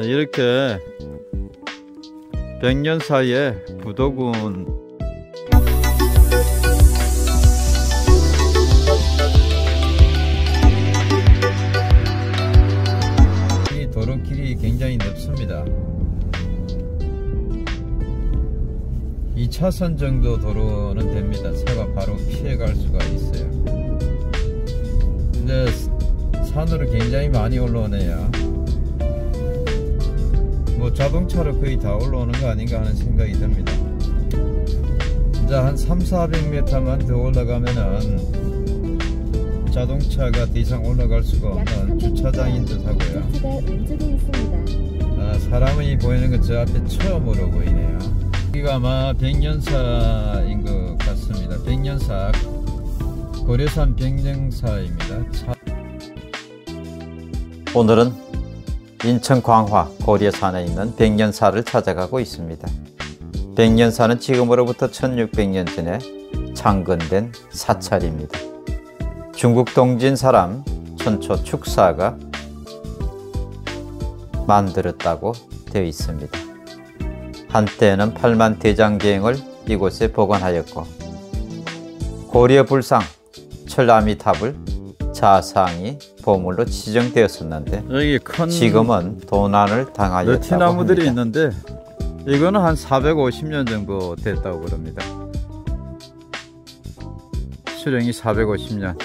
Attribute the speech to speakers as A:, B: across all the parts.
A: 이렇게 100년 사이에 부도군 이 도로길이 굉장히 넓습니다. 2차선 정도 도로는 됩니다. 차가 바로 피해갈 수가 있어요. 근데 산으로 굉장히 많이 올라오네요 뭐 자동차로 거의 다 올라오는 거 아닌가 하는 생각이 듭니다. 이제 한 3, 400m만 더 올라가면은 자동차가 더 이상 올라갈 수가 없는 주차장인 듯 하고요. 아, 사람이 보이는 건저 앞에 처음으로 보이네요. 여기가 아마 백년사인 것 같습니다. 백년사 고려산 백년사입니다. 차...
B: 오늘은 인천 광화 고려산에 있는 백년사를 찾아가고 있습니다. 백년사는 지금으로부터 1600년 전에 창건된 사찰입니다. 중국 동진 사람 천초 축사가 만들었다고 되어 있습니다. 한때는 8만 대장경을 이곳에 보관하였고 고려 불상 철라미탑을 자상이 보물로 지정되었었는데
A: 여기 큰
B: 지금은 도난을 당하였다고
A: 느티나무들이
B: 합니다.
A: 있는데 이거는 한 450년 정도 됐다고 그럽니다. 수령이 450년.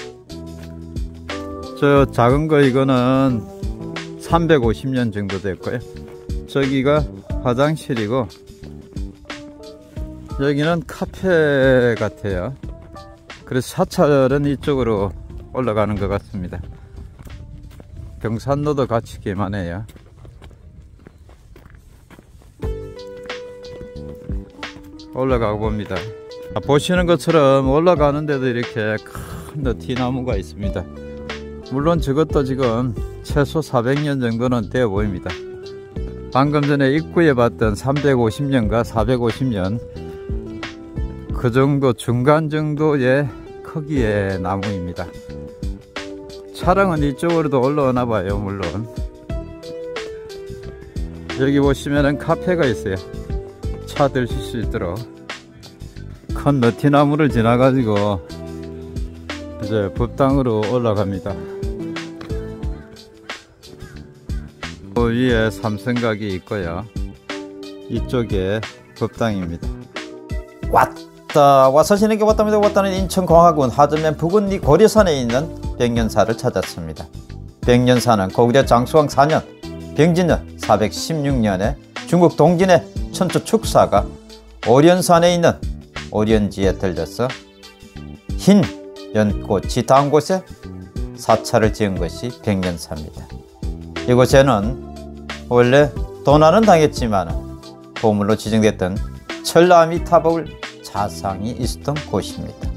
A: 저 작은 거 이거는 350년 정도 됐고요. 저기가 화장실이고 여기는 카페 같아요. 그래서 사찰은 이쪽으로 올라가는 것 같습니다. 경산로도 같이 개만해요. 올라가 봅니다. 아, 보시는 것처럼 올라가는데도 이렇게 큰 너티나무가 있습니다. 물론 저것도 지금 최소 400년 정도는 되어 보입니다. 방금 전에 입구에 봤던 350년과 450년 그 정도 중간 정도의 크기의 나무입니다 차량은 이쪽으로도 올라오나 봐요 물론. 여기 보시면은 카페가 있어요. 차 드실 수 있도록. 큰 너티나무를 지나 가지고 이제 법당으로 올라갑니다. 그 위에 삼성각이 있고요. 이쪽에 법당입니다.
B: 왔 다 와서 지내게 왔답니다 왔다는 인천 광화군 하전면 부근 이 고려산에 있는 백년사를 찾았습니다. 백년사는 고구려 장수왕 4년 병진년 416년에 중국 동진의 천초 축사가 오련산에 있는 오련지에 들려서 흰 연꽃이 닿은 곳에 사찰을 지은 것이 백년사입니다. 이곳에는 원래 도난은 당했지만 보물로 지정됐던 철라미타볼 자상이 있었던 곳입니다.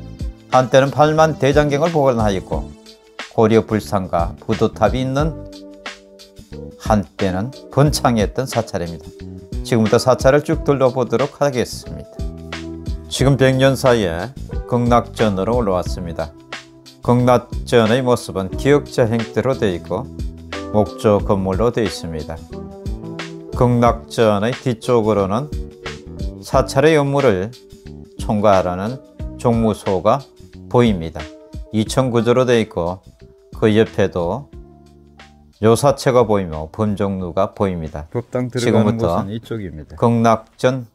B: 한때는 8만 대장경을 보관하였고 고려 불상과 부도탑이 있는 한때는 번창했던 사찰입니다. 지금부터 사찰을 쭉 둘러보도록 하겠습니다. 지금 100년 사이에 극락전으로 올라왔습니다. 극락전의 모습은 기역자 행태로 되어 있고 목조 건물로 되어 있습니다. 극락전의 뒤쪽으로는 사찰의 업무를 총괄하는 종무소가 보입니다. 2천 구조로 되어 있고 그 옆에도 요사체가 보이며 범종루가 보입니다. 지금부터
A: 이쪽입니다.
B: 극락전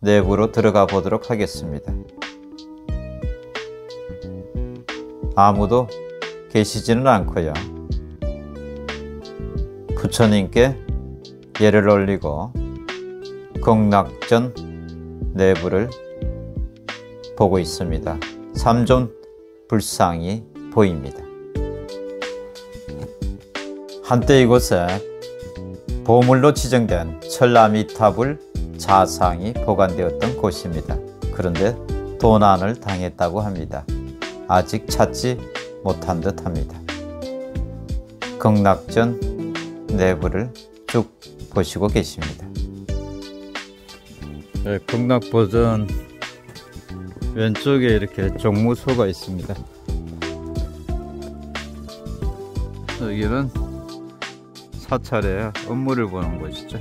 B: 내부로 들어가 보도록 하겠습니다. 아무도 계시지는 않고요. 부처님께 예를 올리고 극락전 내부를 보고 있습니다. 삼존 불상이 보입니다. 한때 이곳에 보물로 지정된 철라미탑을 자상이 보관되었던 곳입니다. 그런데 도난을 당했다고 합니다. 아직 찾지 못한 듯 합니다. 극락전 내부를 쭉 보시고 계십니다.
A: 네, 극락 버전 왼쪽에 이렇게 종무소가 있습니다. 여기는 사찰에 업무를 보는 곳이죠.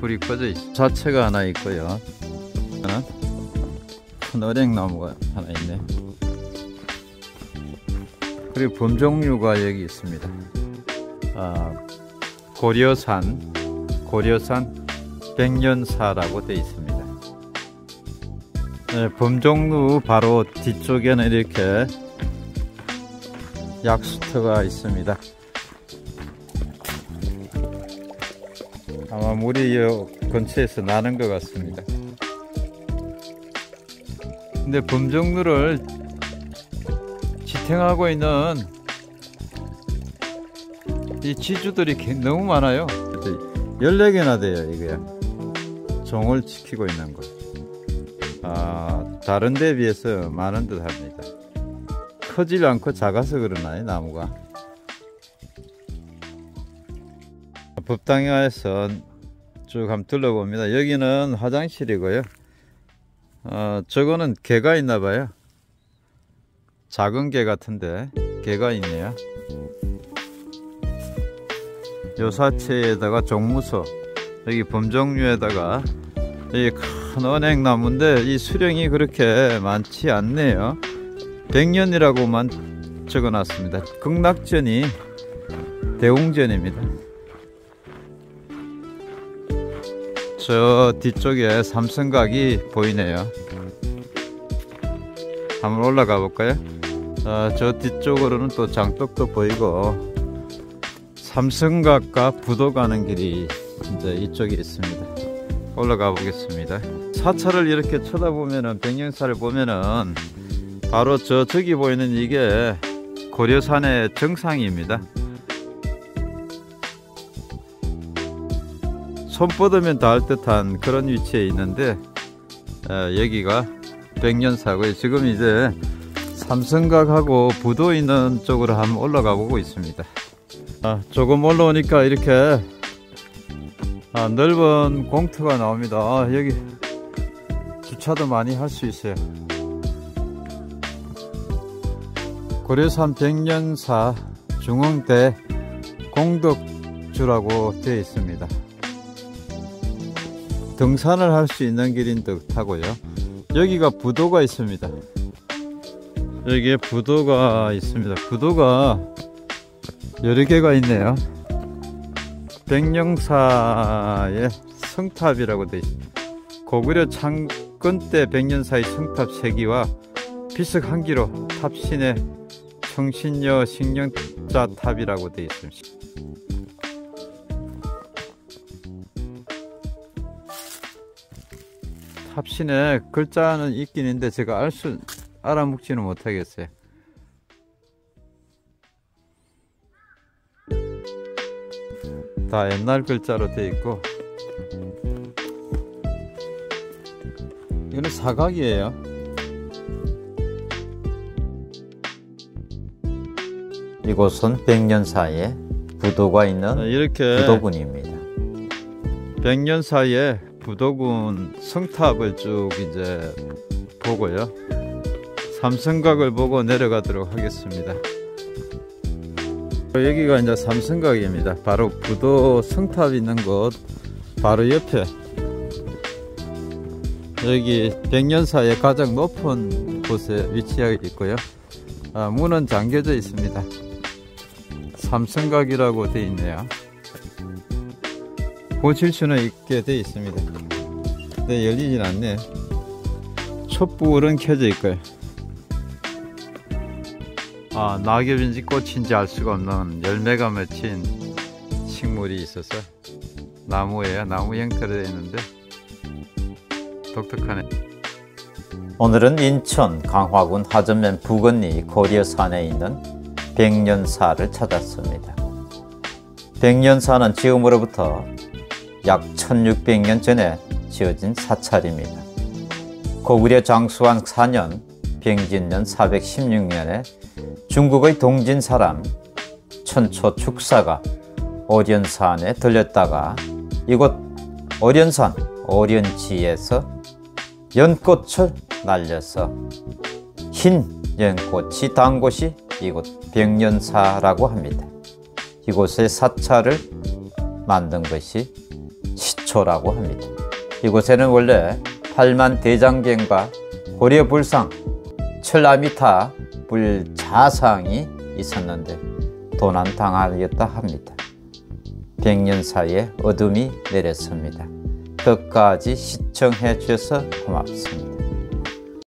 A: 불이 꺼져 있어. 자체가 하나 있고요. 하나 큰 어랭나무가 하나 있네. 그리고 범종류가 여기 있습니다. 아, 고려산, 고려산 백년사라고 되어 있습니다. 네, 범종루 바로 뒤쪽에는 이렇게 약수터가 있습니다. 아마 물이 이 근처에서 나는 것 같습니다. 근데 범정루를 지탱하고 있는 이 지주들이 너무 많아요. 14개나 돼요, 이게. 종을 지키고 있는 거. 아, 다른 데 비해서 많은 듯 합니다. 크질 않고 작아서 그러나요, 나무가? 법당에서 쭉 한번 둘러봅니다. 여기는 화장실이고요. 어, 저거는 개가 있나 봐요. 작은 개 같은데 개가 있네요. 요사체에다가 종무소 여기 범종류에다가 이 큰 은행나무인데 이 수령이 그렇게 많지 않네요. 100년이라고만 적어놨습니다. 극락전이 대웅전입니다. 저 뒤쪽에 삼성각이 보이네요. 한번 올라가 볼까요? 아, 저 뒤쪽으로는 또 장독도 보이고 삼성각과 부도 가는 길이 이제 이쪽에 있습니다. 올라가 보겠습니다. 사찰을 이렇게 쳐다보면은 백령사를 보면은 바로 저 저기 보이는 이게 고려산의 정상입니다. 손 뻗으면 닿을 듯한 그런 위치에 있는데 에, 여기가 백년사고요. 지금 이제 삼성각하고 부도 있는 쪽으로 한번 올라가 보고 있습니다. 아, 조금 올라오니까 이렇게 아, 넓은 공터가 나옵니다. 아, 여기 주차도 많이 할 수 있어요. 고려산 백년사 중흥대 공덕주라고 되어 있습니다. 등산을 할 수 있는 길인 듯 하고요. 여기가 부도가 있습니다. 여기에 부도가 있습니다. 부도가 여러 개가 있네요. 백령사의 성탑이라고 되어 있습니다. 고구려 창건 때 백년사의 성탑 세기와 비석 한 기로 탑신의 청신여 식령자 탑이라고 되어 있습니다. 탑신에 글자는 있긴 있는데 제가 알 수 알아먹지는 못하겠어요. 다 옛날 글자로 되어 있고 이거는 사각이에요.
B: 이곳은 백년사에 부도가 있는
A: 이렇게
B: 부도군입니다.
A: 백년 사이에 부도군 성탑을 쭉 이제 보고요. 삼성각을 보고 내려가도록 하겠습니다. 여기가 이제 삼성각입니다. 바로 부도 성탑 있는 곳 바로 옆에 여기 백년사의 가장 높은 곳에 위치하고 있고요. 아, 문은 잠겨져 있습니다. 삼성각이라고 되어 있네요. 보실 수는 있게 되어 있습니다. 근데 열리진 않네. 촛불은 켜져 있고요. 아, 낙엽인지 꽃인지 알 수가 없는 열매가 맺힌 식물이 있어서 나무예요. 나무 형태로 되어 있는데 독특하네.
B: 오늘은 인천 강화군 하전면 부건리 고려산에 있는 백년사를 찾았습니다. 백년사는 지금으로부터 약 1600년 전에 지어진 사찰입니다. 고구려 장수왕 4년 병진년 416년에 중국의 동진 사람 천초 축사가 오련산에 들렸다가 이곳 오련산 오련지에서 연꽃을 날려서 흰 연꽃이 단 곳이 이곳 백년사라고 합니다. 이곳에 사찰을 만든 것이 시초라고 합니다. 이곳에는 원래 팔만 대장경과 고려 불상, 철라미타 불 자상이 있었는데 도난당하였다 합니다. 백년 사이에 어둠이 내렸습니다. 끝까지 시청해 주셔서 고맙습니다.